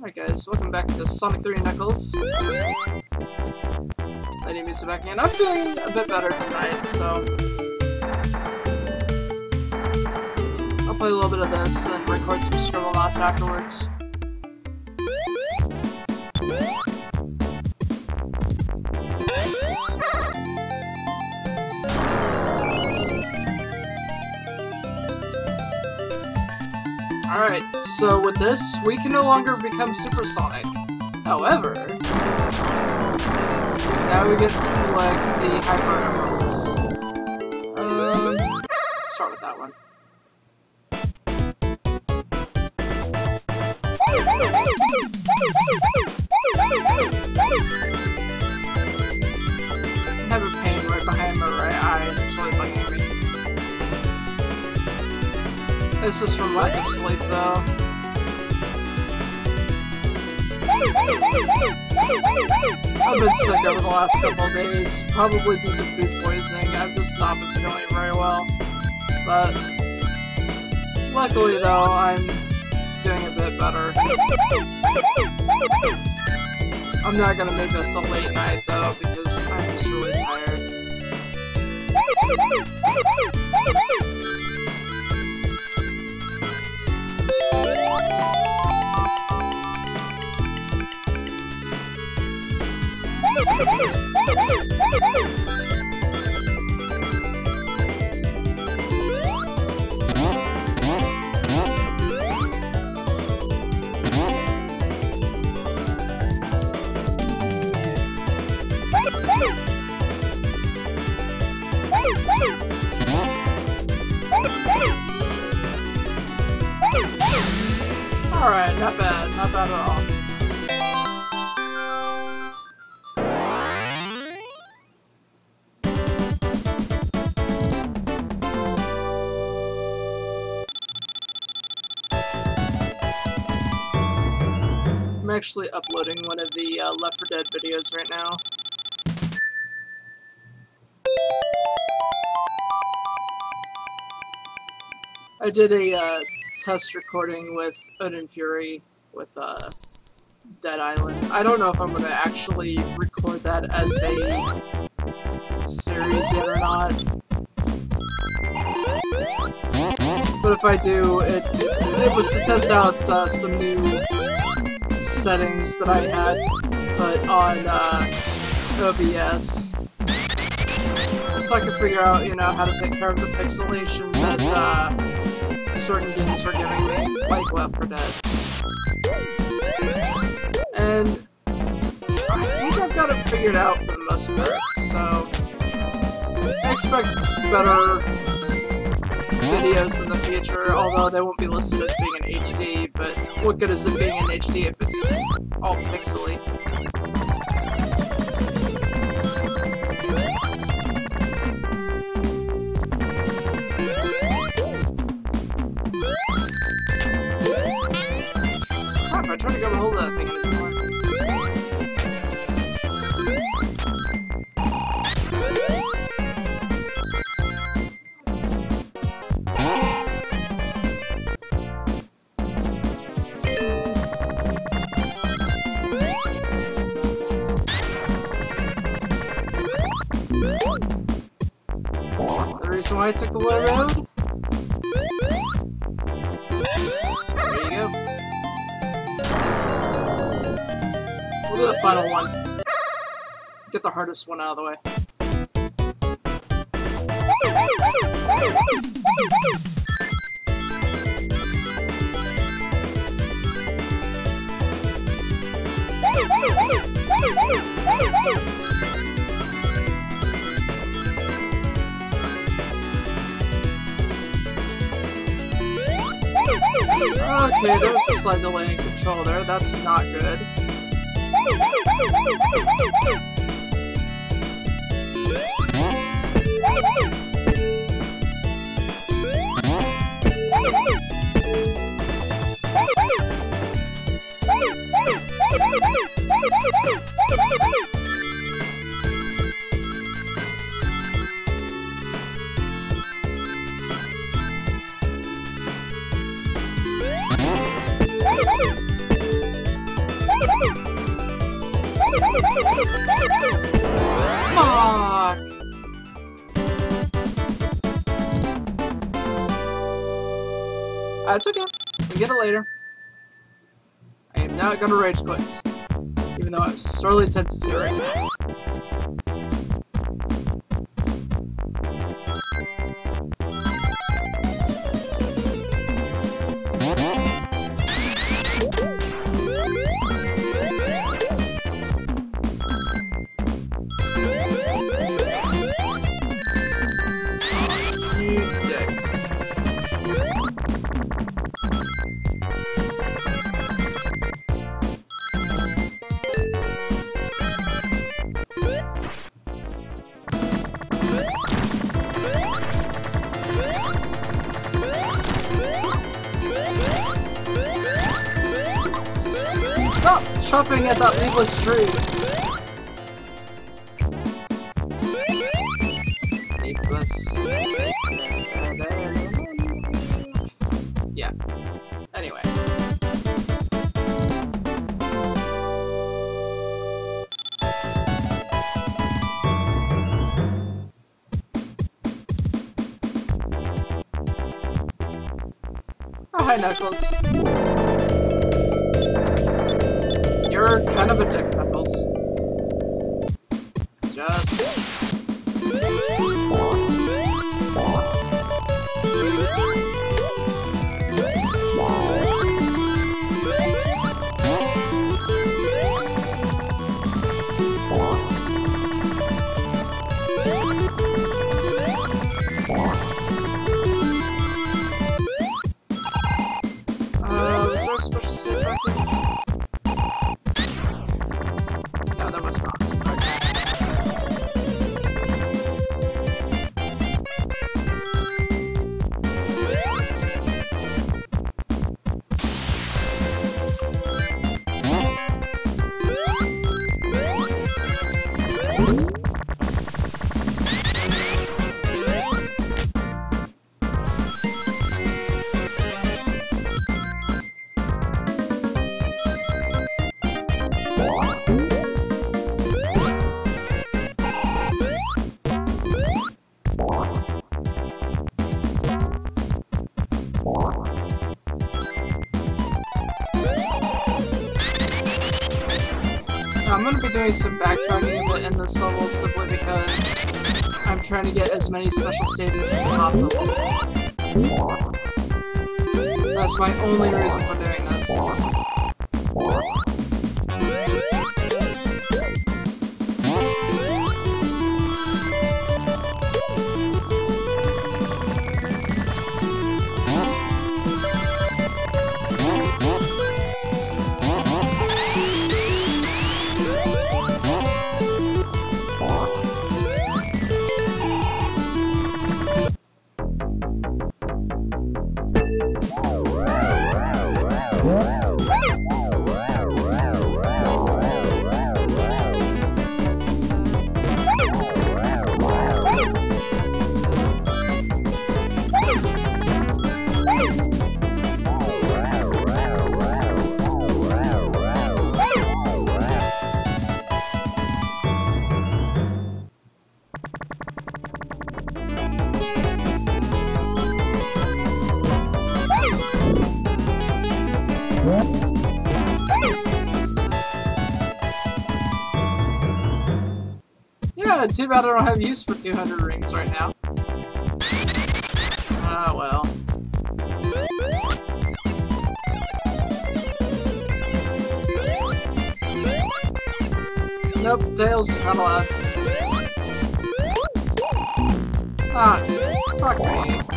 Alright guys, welcome back to Sonic 3 Knuckles. My name is Sebaki and I'm feeling a bit better tonight, so... I'll play a little bit of this and record some Scribblenauts afterwards. Alright, so with this, we can no longer become Super Sonic. However, now we get to collect the Hyper Emeralds. Um, start with that one. This is from lack of sleep, though. I've been sick over the last couple of days, probably due to food poisoning. I've just not been feeling very well. But, luckily though, I'm doing a bit better. I'm not gonna make this a late night though, because I'm just really tired. Alright, not bad, not bad at all. I'm actually uploading one of the uh, Left 4 Dead videos right now. I did a uh, test recording with Odin Fury with uh, Dead Island. I don't know if I'm going to actually record that as a series yet or not. But if I do, it, it was to test out uh, some new settings that I had put on uh, OBS. So I could figure out, you know, how to take care of the pixelation that uh, certain games are giving me, like Left 4 Dead. And I think I've got it figured out for the most part, so expect better videos in the future, although they won't be listed as being in HD, but what good is it being in HD if it's all pixely? Do the final one. Get the hardest one out of the way. Okay, there was a slight delay in control there. That's not good. Woo! Fuck! Uh, it's okay. We get it later. I am not gonna rage quit. Even though I'm sorely tempted to right now. Stop chopping at that leafless tree! Yeah. Anyway. Oh, hi, Knuckles. Kind of a dick, doing some backtracking in this level simply because I'm trying to get as many special stages as possible. That's my only reason for doing this. Too bad I don't have use for 200 rings right now. Nope, Tails not allowed. Ah, fuck me.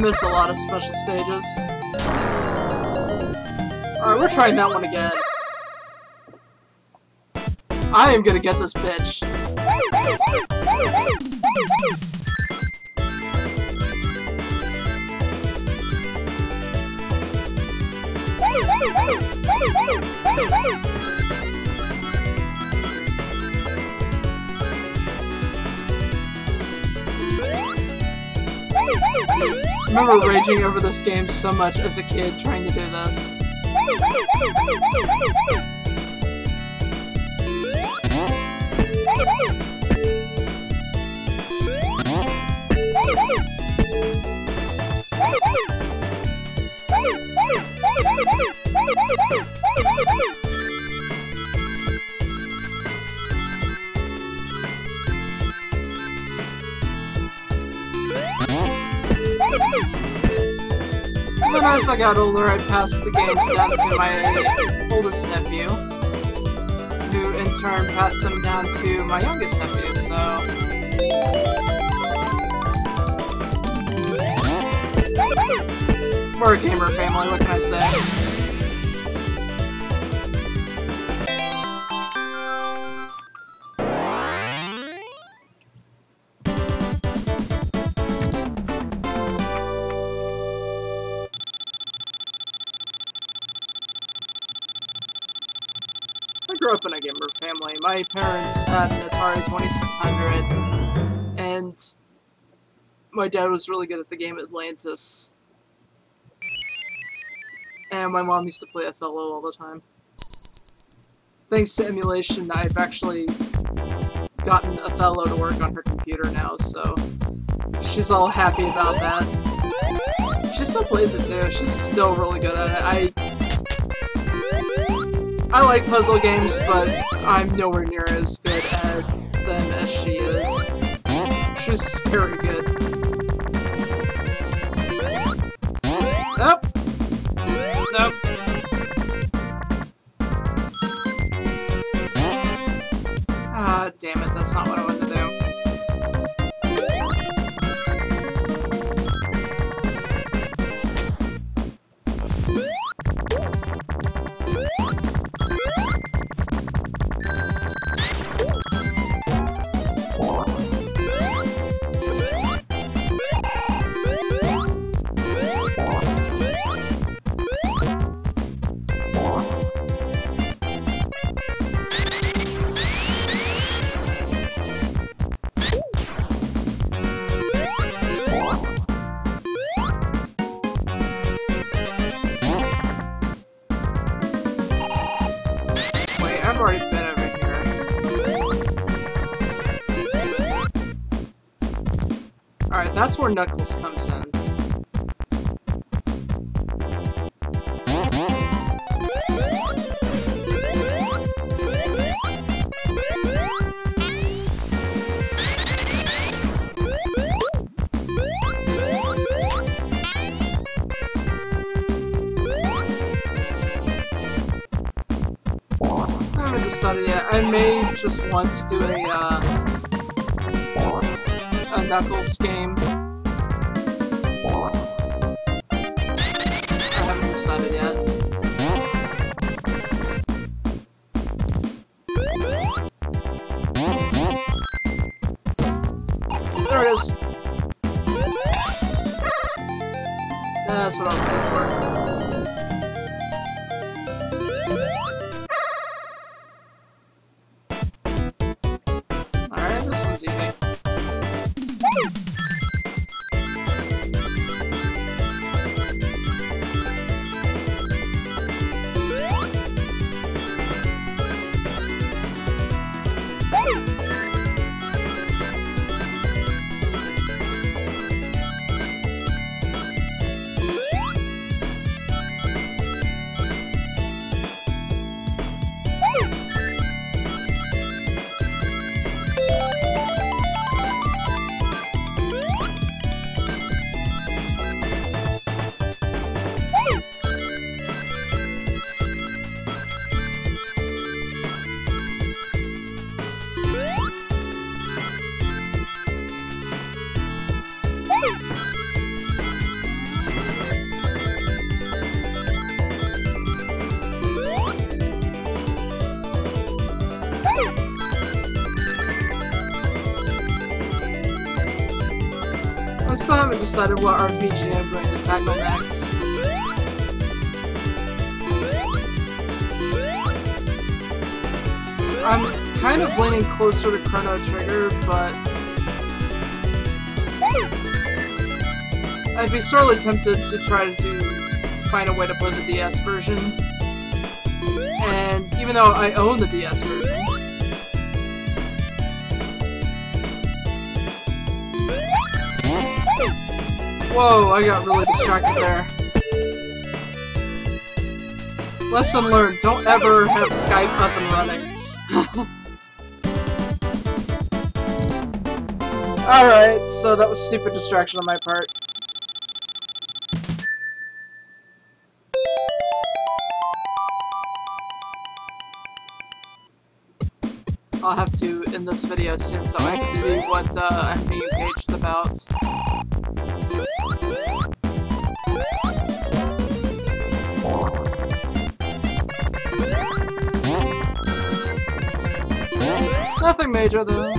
miss a lot of special stages. Alright, we're trying that one again. I am gonna get this bitch. Remember raging over this game so much as a kid trying to do this. then as I got older, I passed the games down to my oldest nephew, who in turn passed them down to my youngest nephew, so... We're a gamer family, what can I say? Grew up in a gamer family. My parents had an Atari 2600, and my dad was really good at the game Atlantis. And my mom used to play Othello all the time. Thanks to emulation, I've actually gotten Othello to work on her computer now, so she's all happy about that. She still plays it too. She's still really good at it. I I like puzzle games, but I'm nowhere near as good at them as she is. She's very good. Nope. Nope. Ah, damn it, that's not what I wanted that's where Knuckles comes in. I decided. I may just once do a, uh, a Knuckles game. I decided what RPG I'm going to tackle next. I'm kind of leaning closer to Chrono Trigger, but... I'd be sorely tempted to try to find a way to play the DS version. And even though I own the DS version, Whoa, I got really distracted there. Lesson learned, don't ever have Skype up and running. Alright, so that was stupid distraction on my part. I'll have to end this video soon so I can see what uh, I'm being Nothing major, though.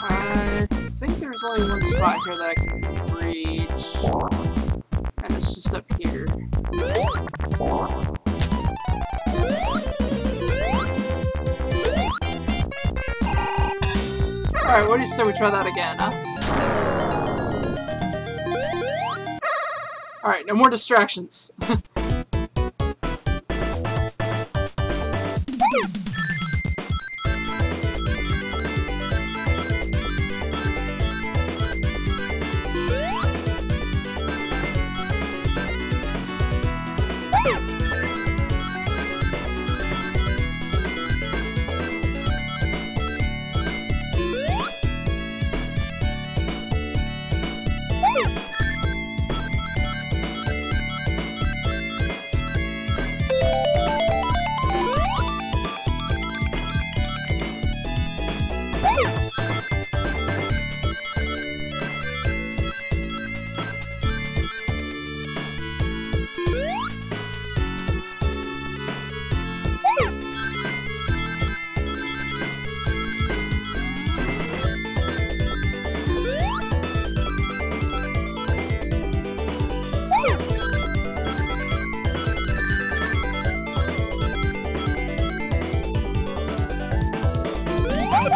I think there's only one spot here that I can reach. And it's just up here. Alright, what do you say we try that again, huh? Alright, no more distractions.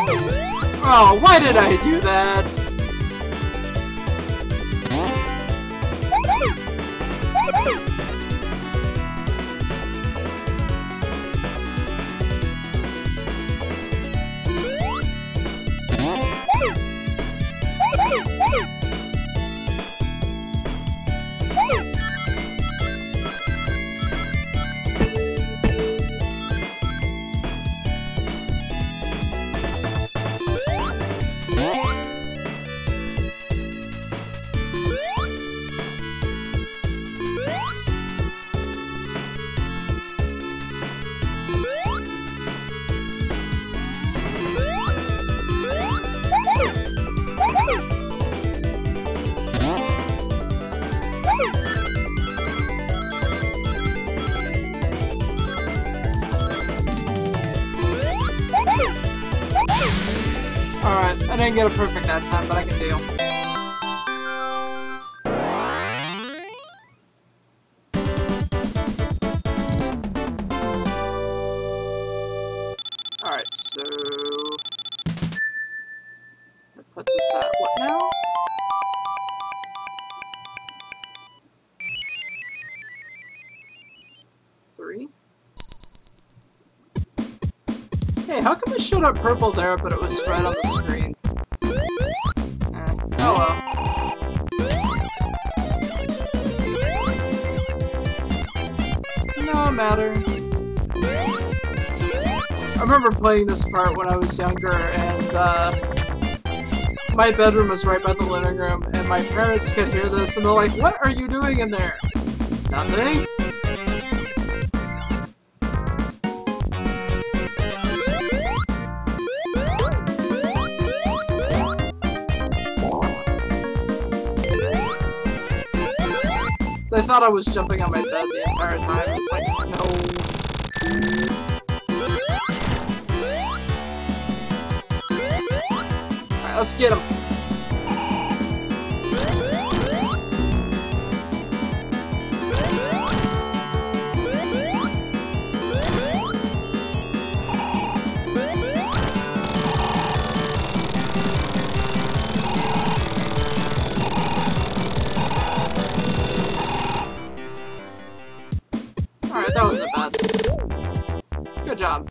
Oh, why did I do that? Didn't get a perfect that time, but I can deal. Alright, so... That puts us at what now? Three? Hey, how come it showed up purple there, but it was red on the screen? No matter. I remember playing this part when I was younger, and, uh, my bedroom was right by the living room, and my parents could hear this, and they're like, What are you doing in there? Nothing? They thought I was jumping on my bed the entire time. It's like, no. Alright, let's get him. That wasn't bad. Good job.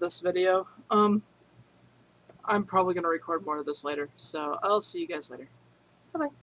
This video. Um, I'm probably going to record more of this later, so I'll see you guys later. Bye-bye.